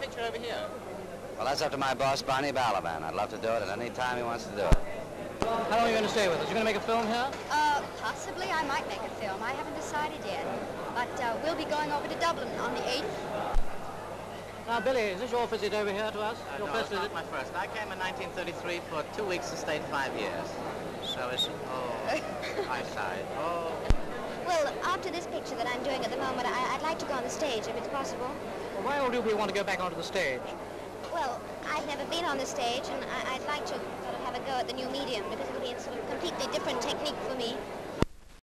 picture over here? Well, that's up to my boss, Barney Balaban. I'd love to do it at any time he wants to do it. How long are you going to stay with us? You going to make a film here? Uh, possibly I might make a film. I haven't decided yet. But uh, we'll be going over to Dublin on the 8th. Now, Billy, is this your visit over here to us? Uh, your no, first it's visit? not my first. I came in 1933 for two weeks and stayed five years. So it's... Oh, I sighed. Oh. Well, after this picture that I'm doing at the moment, I, I'd like to go on the stage if it's possible. Well, why all do we want to go back onto the stage? Well, I've never been on the stage, and I, I'd like to sort of have a go at the new medium because it'll be a sort of completely different technique for me.